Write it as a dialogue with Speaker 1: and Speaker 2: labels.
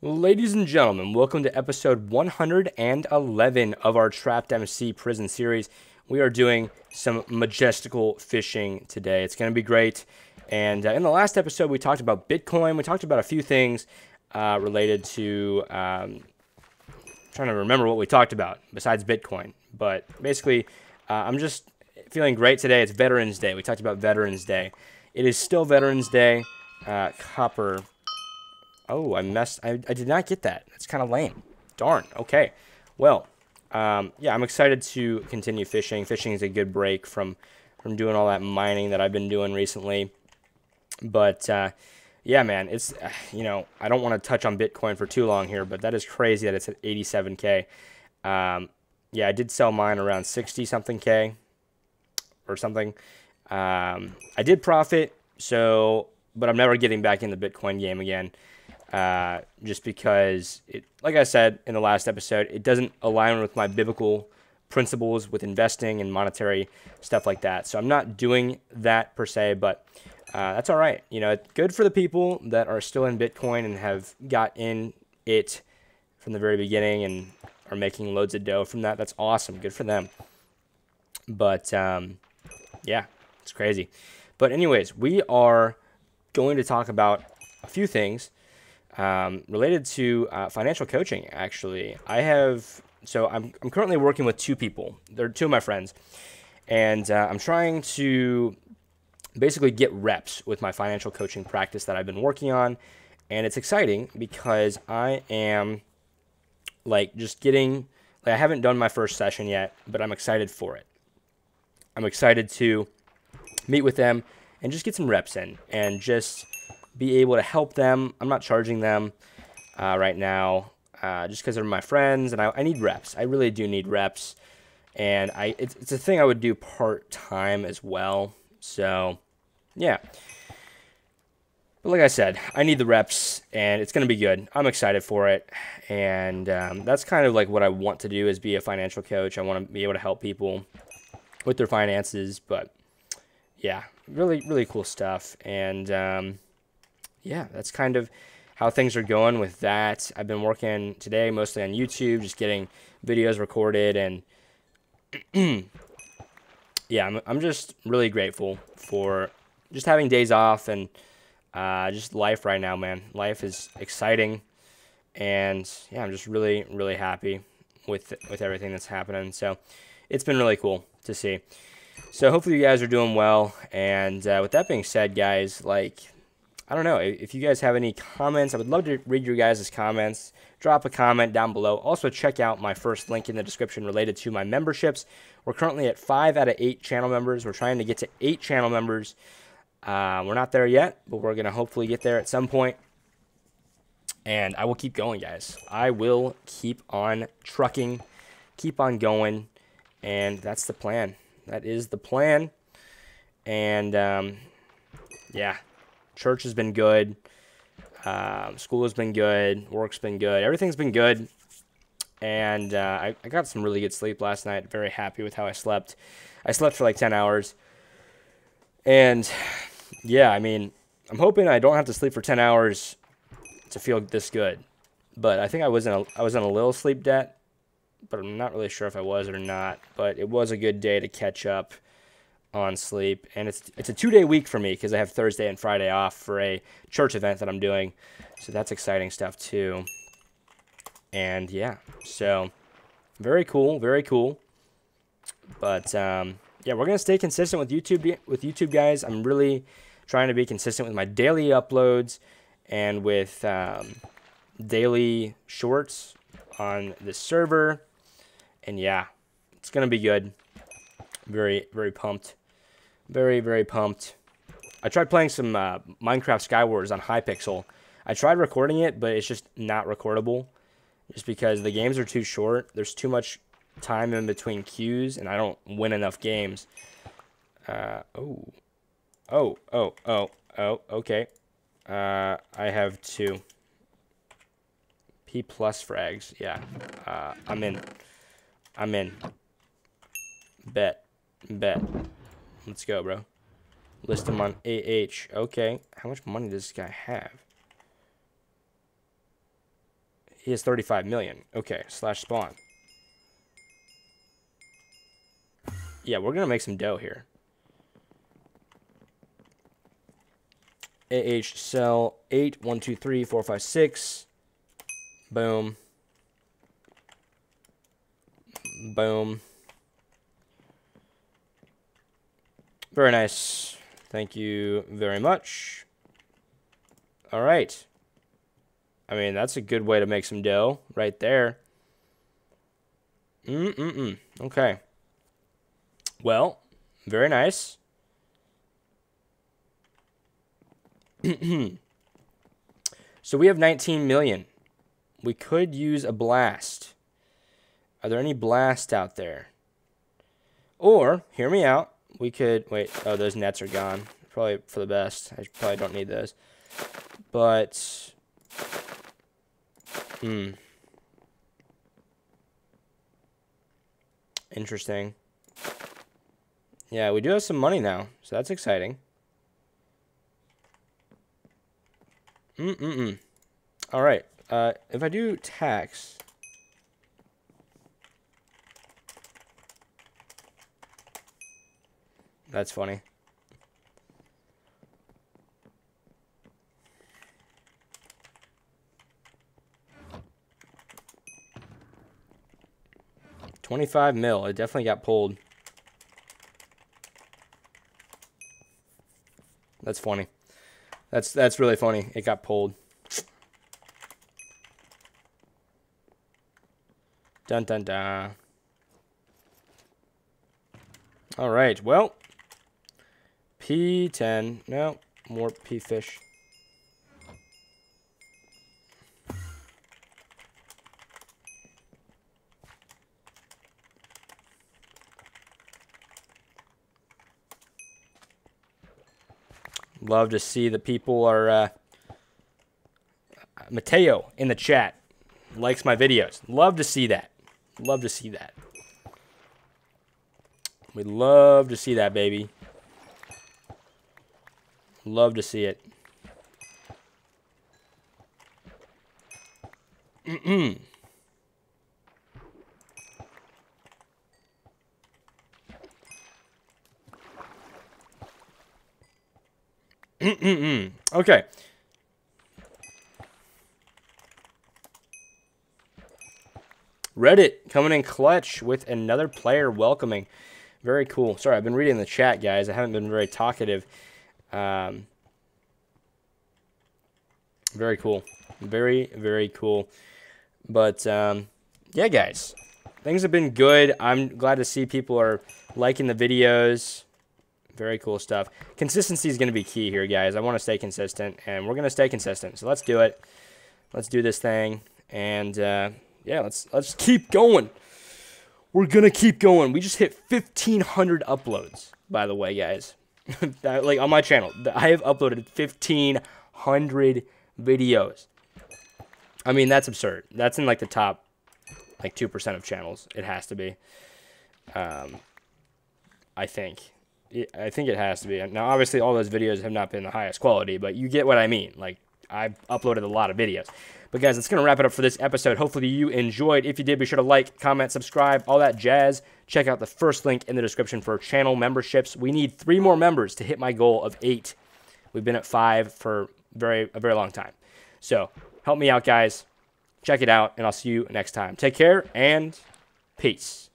Speaker 1: Ladies and gentlemen, welcome to episode 111 of our Trapped MC Prison series. We are doing some majestical fishing today. It's going to be great. And uh, in the last episode, we talked about Bitcoin. We talked about a few things uh, related to. Um, trying to remember what we talked about besides Bitcoin. But basically, uh, I'm just feeling great today. It's Veterans Day. We talked about Veterans Day. It is still Veterans Day. Uh, copper. Oh, I messed. I, I did not get that. That's kind of lame. Darn. Okay. Well, um, yeah, I'm excited to continue fishing. Fishing is a good break from from doing all that mining that I've been doing recently. But uh, yeah, man, it's you know I don't want to touch on Bitcoin for too long here, but that is crazy that it's at 87k. Um, yeah, I did sell mine around 60 something k or something. Um, I did profit, so but I'm never getting back in the Bitcoin game again. Uh, just because it, like I said in the last episode, it doesn't align with my biblical principles with investing and monetary stuff like that. So I'm not doing that per se, but uh, that's all right. You know, it's good for the people that are still in Bitcoin and have got in it from the very beginning and are making loads of dough from that. That's awesome. Good for them. But um, yeah, it's crazy. But anyways, we are going to talk about a few things um, related to uh, financial coaching. Actually, I have so I'm I'm currently working with two people. They're two of my friends, and uh, I'm trying to basically get reps with my financial coaching practice that I've been working on. And it's exciting because I am like just getting like I haven't done my first session yet, but I'm excited for it. I'm excited to meet with them and just get some reps in and just be able to help them. I'm not charging them uh, right now uh, just because they're my friends and I, I, need reps. I really do need reps. And I it's, it's a thing I would do part time as well. So yeah. But like I said, I need the reps, and it's going to be good. I'm excited for it, and um, that's kind of like what I want to do is be a financial coach. I want to be able to help people with their finances, but yeah, really, really cool stuff. And um, yeah, that's kind of how things are going with that. I've been working today mostly on YouTube, just getting videos recorded, and yeah, I'm, I'm just really grateful for just having days off and uh, just life right now, man. Life is exciting, and yeah, I'm just really, really happy with with everything that's happening. So it's been really cool to see. So hopefully you guys are doing well. And uh, with that being said, guys, like I don't know if you guys have any comments. I would love to read your guys' comments. Drop a comment down below. Also, check out my first link in the description related to my memberships. We're currently at five out of eight channel members. We're trying to get to eight channel members. Uh, we're not there yet, but we're going to hopefully get there at some point. And I will keep going, guys. I will keep on trucking, keep on going. And that's the plan. That is the plan. And um, yeah, church has been good. Um, school has been good. Work's been good. Everything's been good. And uh, I, I got some really good sleep last night. Very happy with how I slept. I slept for like 10 hours. And yeah, I mean, I'm hoping I don't have to sleep for 10 hours to feel this good. But I think I was in a I was in a little sleep debt, but I'm not really sure if I was or not. But it was a good day to catch up on sleep, and it's it's a two day week for me because I have Thursday and Friday off for a church event that I'm doing, so that's exciting stuff too. And yeah, so very cool, very cool. But um, yeah, we're gonna stay consistent with YouTube with YouTube guys. I'm really trying to be consistent with my daily uploads and with um, daily shorts on the server. And yeah, it's to be good. Very, very pumped. Very, very pumped. I tried playing some uh, Minecraft Skywars on Hypixel. I tried recording it, but it's just not recordable. Just because the games are too short. There's too much time in between queues, and I don't win enough games. Uh, oh, Oh, oh, oh, oh, okay. Uh, I have two. P plus frags, yeah. Uh, I'm in. I'm in. Bet. Bet. Let's go, bro. List him on AH. Okay. How much money does this guy have? He has 35 million. Okay, slash spawn. Yeah, we're going to make some dough here. AH sell 8, 1, 2, 3, 4, 5, 6. Boom. Boom. Very nice. Thank you very much. All right. I mean, that's a good way to make some dough right there. Mm-mm-mm. Okay. Well, very nice. so we have 19 million. We could use a blast. Are there any blasts out there? Or, hear me out, we could, wait, oh, those nets are gone. Probably for the best. I probably don't need those. But, hmm. Interesting. Yeah, we do have some money now, so that's exciting. Mm-mm-mm. All right. Uh, if I do tax... That's funny. Twenty-five mil. It definitely got pulled. That's funny. That's that's really funny. It got pulled. Dun dun dun. All right. Well, P10. No, more P fish. Love to see the people are. Uh, Mateo in the chat likes my videos. Love to see that. Love to see that. We love to see that, baby. Love to see it. Mm-mm. okay. Reddit coming in clutch with another player welcoming. Very cool. Sorry, I've been reading the chat, guys. I haven't been very talkative. Um, very cool. Very, very cool. But, um, yeah, guys. Things have been good. I'm glad to see people are liking the videos. Very cool stuff. Consistency is going to be key here, guys. I want to stay consistent, and we're going to stay consistent. So let's do it. Let's do this thing, and uh, yeah, let's let's keep going. We're gonna keep going. We just hit 1,500 uploads, by the way, guys. like on my channel, I have uploaded 1,500 videos. I mean, that's absurd. That's in like the top, like two percent of channels. It has to be. Um, I think. I think it has to be. Now, obviously, all those videos have not been the highest quality, but you get what I mean. Like, I've uploaded a lot of videos. But, guys, that's going to wrap it up for this episode. Hopefully, you enjoyed. If you did, be sure to like, comment, subscribe, all that jazz. Check out the first link in the description for channel memberships. We need three more members to hit my goal of eight. We've been at five for very a very long time. So, help me out, guys. Check it out, and I'll see you next time. Take care, and peace.